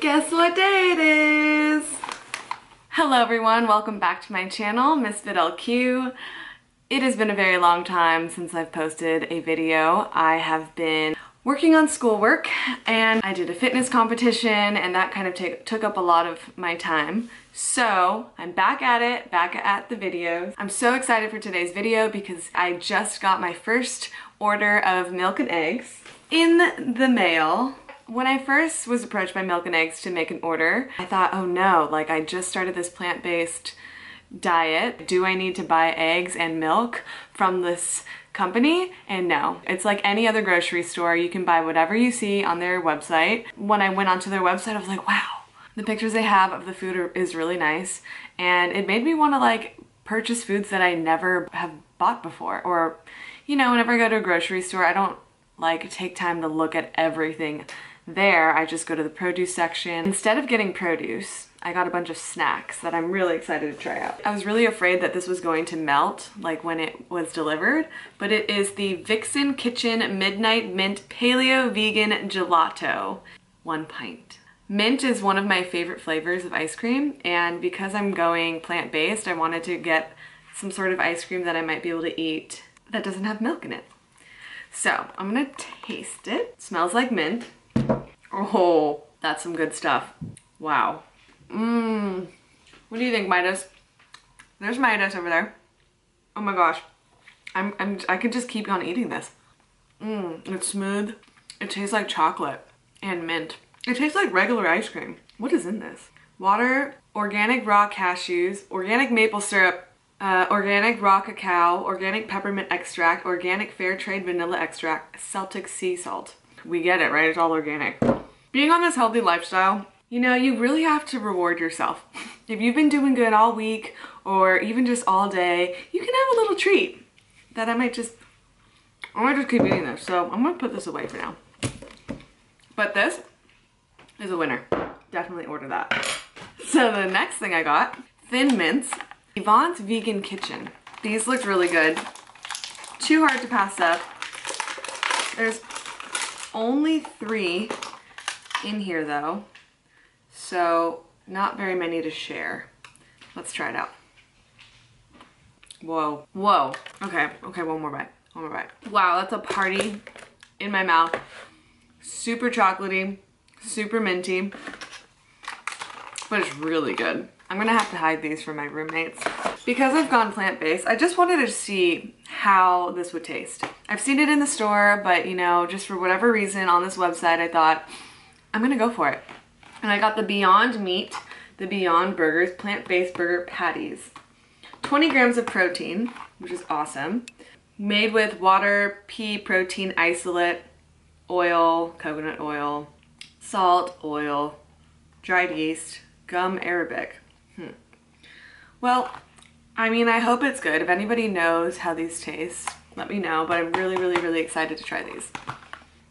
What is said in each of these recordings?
Guess what day it is? Hello everyone, welcome back to my channel, Miss Misfit LQ. It has been a very long time since I've posted a video. I have been working on schoolwork and I did a fitness competition and that kind of took up a lot of my time. So I'm back at it, back at the videos. I'm so excited for today's video because I just got my first order of milk and eggs in the mail. When I first was approached by Milk and Eggs to make an order, I thought, oh no, like I just started this plant-based diet. Do I need to buy eggs and milk from this company? And no, it's like any other grocery store. You can buy whatever you see on their website. When I went onto their website, I was like, wow, the pictures they have of the food are, is really nice. And it made me want to like purchase foods that I never have bought before. Or, you know, whenever I go to a grocery store, I don't like take time to look at everything there, I just go to the produce section. Instead of getting produce, I got a bunch of snacks that I'm really excited to try out. I was really afraid that this was going to melt like when it was delivered, but it is the Vixen Kitchen Midnight Mint Paleo Vegan Gelato, one pint. Mint is one of my favorite flavors of ice cream, and because I'm going plant-based, I wanted to get some sort of ice cream that I might be able to eat that doesn't have milk in it. So I'm gonna taste it. it smells like mint. Oh, that's some good stuff. Wow. Mmm. What do you think, Midas? There's Midas over there. Oh my gosh. I'm, I'm, I could just keep on eating this. Mmm, it's smooth. It tastes like chocolate and mint. It tastes like regular ice cream. What is in this? Water, organic raw cashews, organic maple syrup, uh, organic raw cacao, organic peppermint extract, organic fair trade vanilla extract, Celtic sea salt. We get it, right? It's all organic. Being on this healthy lifestyle, you know, you really have to reward yourself. if you've been doing good all week or even just all day, you can have a little treat that I might just, I might just keep eating this. So I'm gonna put this away for now. But this is a winner. Definitely order that. So the next thing I got, Thin Mints, Yvonne's Vegan Kitchen. These looked really good. Too hard to pass up. There's only three in here though. So not very many to share. Let's try it out. Whoa, whoa. Okay, okay, one more bite, one more bite. Wow, that's a party in my mouth. Super chocolatey, super minty, but it's really good. I'm gonna have to hide these from my roommates. Because I've gone plant-based, I just wanted to see how this would taste. I've seen it in the store, but you know, just for whatever reason on this website, I thought, I'm gonna go for it. And I got the Beyond Meat, the Beyond Burgers plant-based burger patties. 20 grams of protein, which is awesome. Made with water, pea protein isolate, oil, coconut oil, salt, oil, dried yeast, gum arabic. Hmm. Well, I mean, I hope it's good. If anybody knows how these taste, let me know, but I'm really, really, really excited to try these.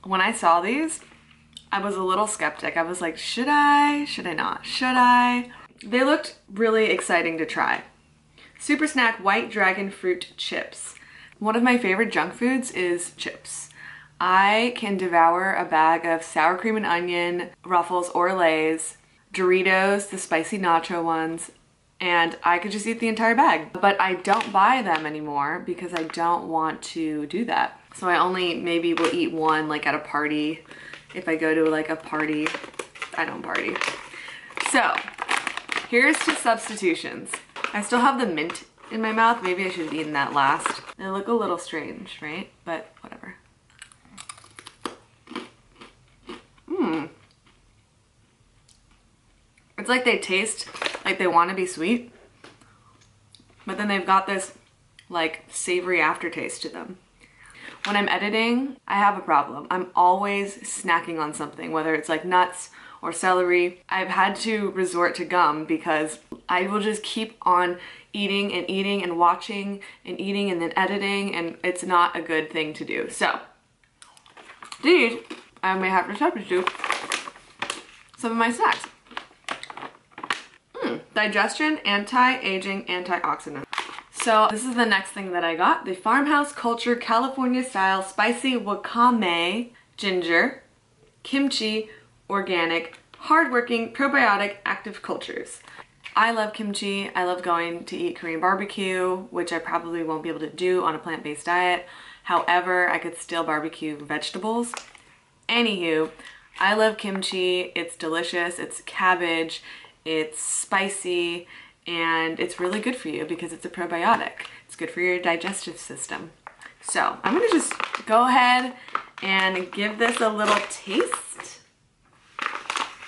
When I saw these, I was a little skeptic. I was like, should I? Should I not? Should I? They looked really exciting to try. Super Snack White Dragon Fruit Chips. One of my favorite junk foods is chips. I can devour a bag of sour cream and onion, Ruffles or Lay's, Doritos, the spicy nacho ones, and I could just eat the entire bag. But I don't buy them anymore because I don't want to do that. So I only maybe will eat one like at a party if I go to like a party. I don't party. So here's to substitutions. I still have the mint in my mouth. Maybe I should have eaten that last. They look a little strange, right? But whatever. Mmm. It's like they taste like they want to be sweet, but then they've got this like savory aftertaste to them. When I'm editing, I have a problem. I'm always snacking on something, whether it's like nuts or celery. I've had to resort to gum because I will just keep on eating and eating and watching and eating and then editing and it's not a good thing to do. So these I may have to substitute some of my snacks. Mm, digestion, anti-aging, antioxidant. So this is the next thing that I got. The Farmhouse Culture California Style Spicy Wakame Ginger Kimchi Organic hardworking, probiotic, active cultures. I love kimchi. I love going to eat Korean barbecue, which I probably won't be able to do on a plant-based diet. However, I could still barbecue vegetables. Anywho, I love kimchi. It's delicious. It's cabbage. It's spicy and it's really good for you because it's a probiotic. It's good for your digestive system. So I'm gonna just go ahead and give this a little taste,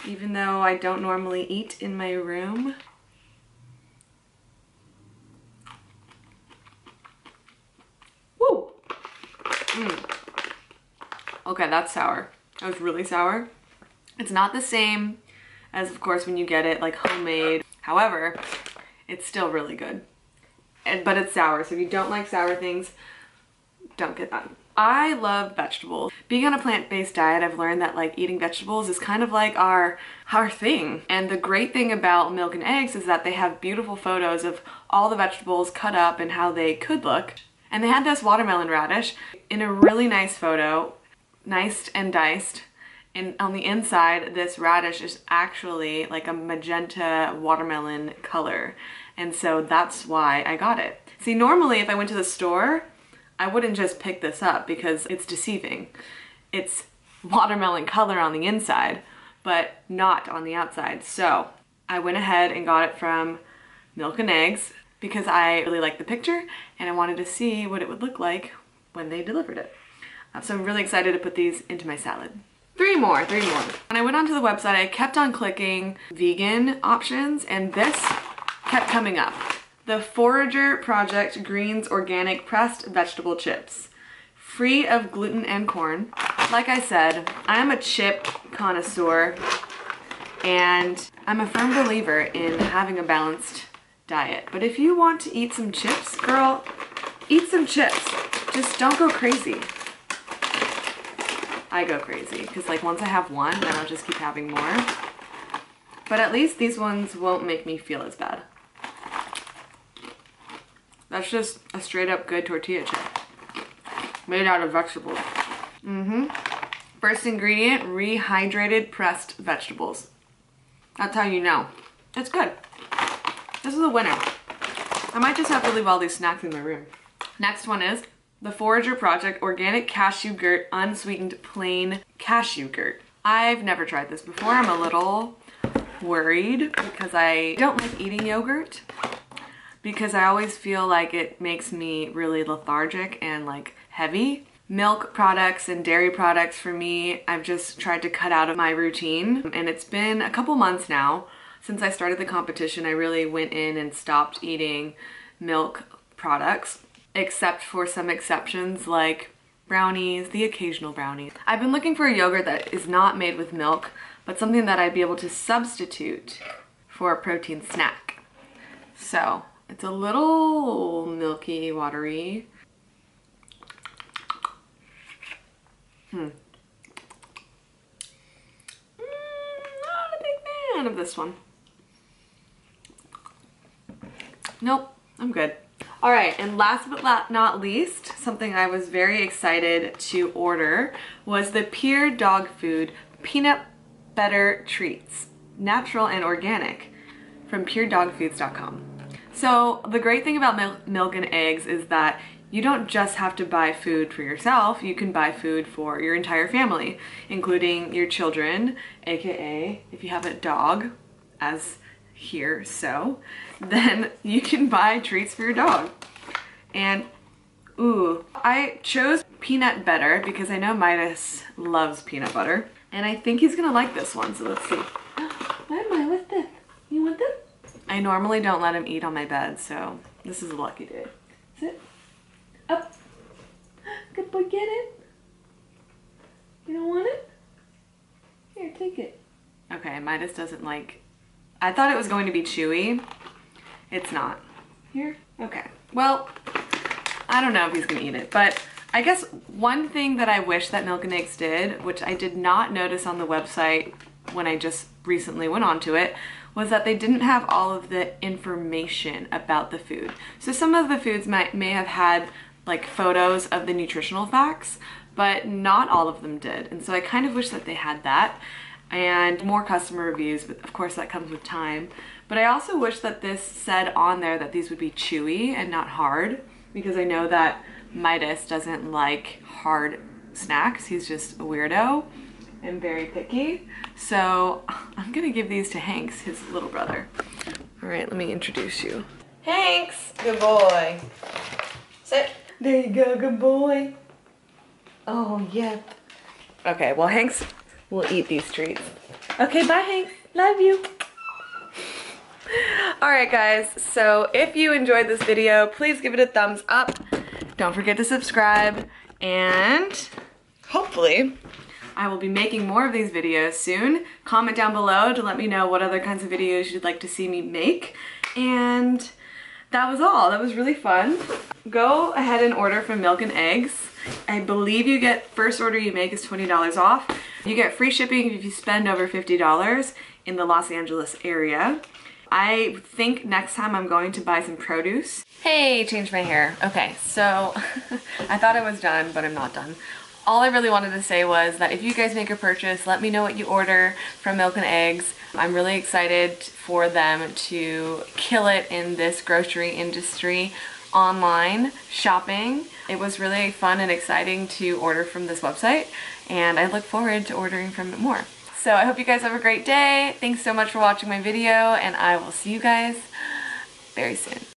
even though I don't normally eat in my room. Woo! Mm. Okay, that's sour. That was really sour. It's not the same as, of course, when you get it like homemade. However, it's still really good. And, but it's sour, so if you don't like sour things, don't get that. I love vegetables. Being on a plant-based diet, I've learned that like eating vegetables is kind of like our, our thing. And the great thing about Milk and Eggs is that they have beautiful photos of all the vegetables cut up and how they could look. And they had this watermelon radish in a really nice photo, niced and diced. And on the inside, this radish is actually like a magenta watermelon color. And so that's why I got it. See, normally if I went to the store, I wouldn't just pick this up because it's deceiving. It's watermelon color on the inside, but not on the outside. So I went ahead and got it from Milk and Eggs because I really liked the picture and I wanted to see what it would look like when they delivered it. Uh, so I'm really excited to put these into my salad. Three more, three more. When I went onto the website, I kept on clicking vegan options and this kept coming up. The Forager Project Greens Organic Pressed Vegetable Chips. Free of gluten and corn. Like I said, I'm a chip connoisseur and I'm a firm believer in having a balanced diet. But if you want to eat some chips, girl, eat some chips. Just don't go crazy. I go crazy because like once I have one, then I'll just keep having more. But at least these ones won't make me feel as bad. That's just a straight up good tortilla chip. Made out of vegetables. Mm-hmm. First ingredient, rehydrated pressed vegetables. That's how you know. It's good. This is a winner. I might just have to leave all these snacks in my room. Next one is the Forager Project Organic Cashewgurt Unsweetened Plain Cashewgurt. I've never tried this before. I'm a little worried because I don't like eating yogurt because I always feel like it makes me really lethargic and like heavy. Milk products and dairy products for me, I've just tried to cut out of my routine and it's been a couple months now since I started the competition. I really went in and stopped eating milk products except for some exceptions like brownies, the occasional brownie. I've been looking for a yogurt that is not made with milk, but something that I'd be able to substitute for a protein snack. So it's a little milky, watery. Hmm. Mm, not a big fan of this one. Nope, I'm good. All right, and last but not least, something I was very excited to order was the Pure Dog Food Peanut Butter Treats, natural and organic from puredogfoods.com. So the great thing about milk, milk and eggs is that you don't just have to buy food for yourself, you can buy food for your entire family, including your children, aka if you have a dog, as here so, then you can buy treats for your dog. And ooh, I chose peanut butter because I know Midas loves peanut butter. And I think he's gonna like this one, so let's see. Why am I with this? You want this? I normally don't let him eat on my bed, so this is a lucky day. Sit. Up. Good boy, get it. You don't want it? Here, take it. Okay, Midas doesn't like I thought it was going to be chewy. It's not. Here? Okay. Well, I don't know if he's gonna eat it, but I guess one thing that I wish that Milk and Eggs did, which I did not notice on the website when I just recently went onto it, was that they didn't have all of the information about the food. So some of the foods might may have had like photos of the nutritional facts, but not all of them did. And so I kind of wish that they had that. and more customer reviews, but of course that comes with time. But I also wish that this said on there that these would be chewy and not hard because I know that Midas doesn't like hard snacks. He's just a weirdo and very picky. So I'm gonna give these to Hanks, his little brother. All right, let me introduce you. Hanks, good boy. Sit. There you go, good boy. Oh, yep. Okay, well, Hanks will eat these treats. Okay, bye, Hanks. Love you. All right, guys, so if you enjoyed this video, please give it a thumbs up. Don't forget to subscribe, and hopefully I will be making more of these videos soon. Comment down below to let me know what other kinds of videos you'd like to see me make. And that was all. That was really fun. Go ahead and order from Milk and Eggs. I believe you get, first order you make is $20 off. You get free shipping if you spend over $50 in the Los Angeles area. I think next time I'm going to buy some produce. Hey, change my hair. Okay, so I thought I was done, but I'm not done. All I really wanted to say was that if you guys make a purchase, let me know what you order from Milk and Eggs. I'm really excited for them to kill it in this grocery industry online shopping. It was really fun and exciting to order from this website and I look forward to ordering from it more. So I hope you guys have a great day. Thanks so much for watching my video and I will see you guys very soon.